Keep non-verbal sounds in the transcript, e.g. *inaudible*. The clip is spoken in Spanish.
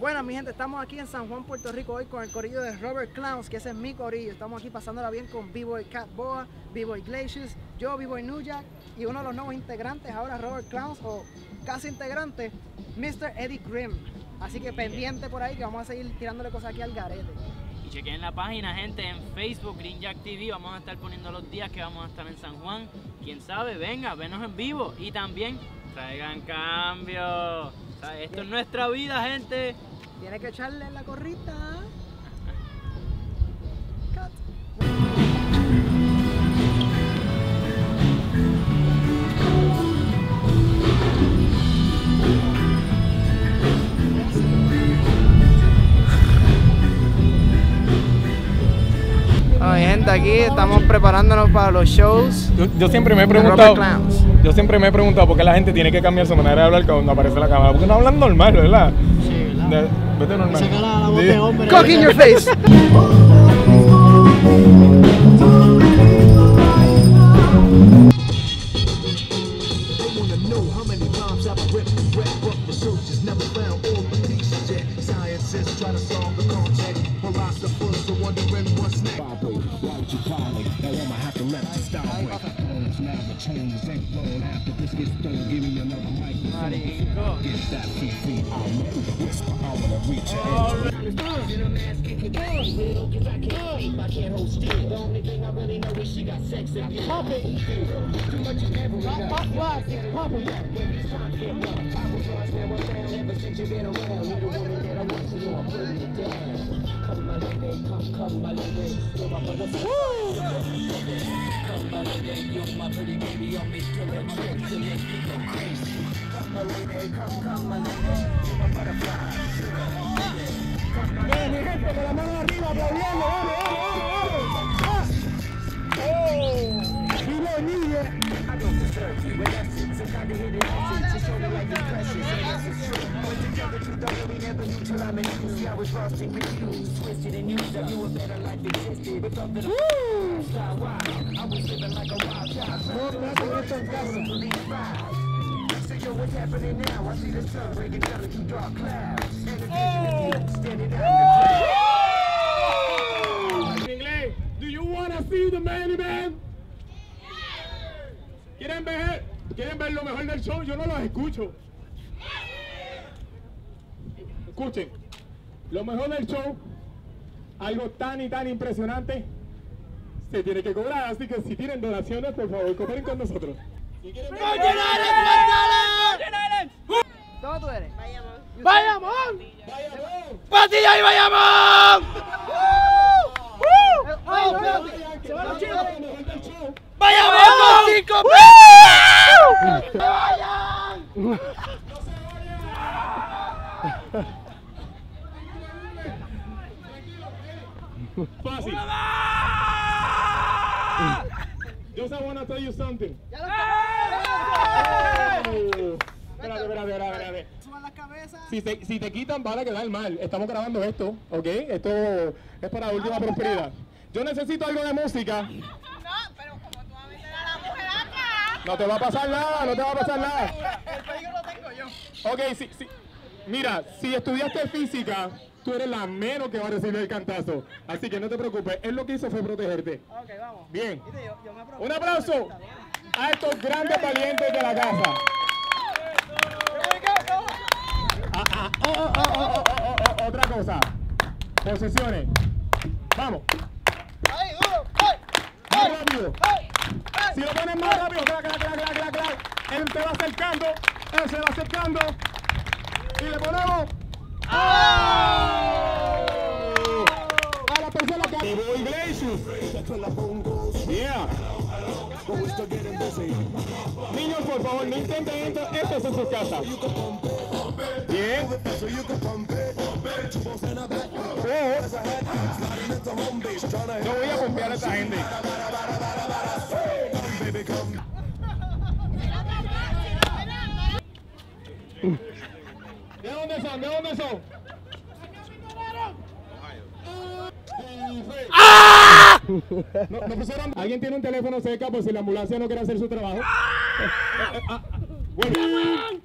Bueno, mi gente, estamos aquí en San Juan, Puerto Rico, hoy con el corillo de Robert Clowns, que ese es mi corillo. Estamos aquí pasándola bien con B-Boy Cat Boa, B-Boy Glacius, yo, B-Boy New Jack, y uno de los nuevos integrantes ahora, Robert Clowns, o casi integrante, Mr. Eddie Grimm. Así que pendiente por ahí que vamos a seguir tirándole cosas aquí al garete. Y chequen la página, gente, en Facebook, Green Jack TV. Vamos a estar poniendo los días que vamos a estar en San Juan. Quién sabe, venga, venos en vivo. Y también traigan cambio. Esto es nuestra vida, gente. Tiene que echarle la corrita. Cut. Ay, gente, aquí estamos preparándonos para los shows. Yo, yo siempre me he preguntado, yo siempre me he preguntado por qué la gente tiene que cambiar su manera de hablar cuando aparece la cámara. Porque no hablan normal, ¿verdad? Sí, De- vete normal. Saca la, la voz Sí. de hombre. Cock in your face. They wanna know how many chains ain't blown after this gets thrown. Give me another microphone. Get that PP on me. Whisper, I wanna reach your end. Get a mask, kick it down real, cause I can't sleep, I can't hold still. The only thing I really know is she got sex and you pump it. Too much is never enough. Pop, pop, pop, pump it. When it's time to get rough, I was lost, never found. Ever since you've been around, you're the woman Come, you know I'm bringing it down. Come my lady, come, come my lady, you're my motherfucker. Woo! Come my lady, you're my butterfly. Come my lady, come, come my lady, make me my crazy. Come my lady, come, come my lady, you're my butterfly. Come my lady. come, come my lady, you're my butterfly. Come my lady, come, come my lady, you're my butterfly. Come my lady, come, come my lady, you're my butterfly. Come my lady, come, come my lady, you're my butterfly. Come my lady, come, come my lady, you're my butterfly. Come my lady, come, come my lady, you're my butterfly. Come my lady, come, come my lady, you're my butterfly. Come my lady, come, come my lady, you're my butterfly. Come my lady, come, come my lady, you're my butterfly. Come my lady, come, come my lady, you're my butterfly. Bien, mi gente, con la mano arriba, aplaudiendo, vamos. never knew till I met you. See, I was lost and confused, twisted and used. I knew a better life existed, but thought that I wild. I was living like a wild child. No, yo, what's happening now? I see the sun breaking down into dark clouds. And the vision hey. of you standing out in the Do you want to see the man, man? ¿Quieren ver? ¿Quieren ver lo mejor del show? Yo no los escucho. Escuchen, lo mejor del show, algo tan y tan impresionante, se tiene que cobrar. Así que si tienen donaciones, por favor, cooperen con nosotros. Si quieren ver- ¿Dónde tú eres? ¡Bayamón! ¡Patilla y vayamos! Ay, espérate. Se van los chicos. Lo mejor del show. Fácil. Joseph wanna tell you something. Espérate, espérate, espérate, espérate. Suban las cabezas. Si, se- si te quitan, van a quedar mal. Estamos grabando esto, ¿ok? Esto es para la última prosperidad. Yo necesito algo de música. No, pero como tú vas a meter a la mujer acá. No te va a pasar nada, no te va a pasar nada. El peligro lo tengo yo. Ok, sí, sí. Mira, si estudiaste física, tú eres la menos que va a recibir el cantazo. Así que no te preocupes, él lo que hizo fue protegerte. Ok, vamos. Bien. Un aplauso a estos grandes valientes de la casa. Ah, otra cosa. Posiciones. Vamos. Ahí, duro. Más rápido. Si lo pones más rápido, clac, clac, clac, clac, clac, Él te va acercando. Él se va acercando. Y le ponemos. Yeah. Niños, por favor, no intenten esto, esto es en sus casas. Bien. Oh. Yo voy a pompear a esta gente. ¿De dónde son? ¿De dónde son? Pusieron- ¿Alguien tiene un teléfono cerca por si la ambulancia no quiere hacer su trabajo? *laughs* Eh,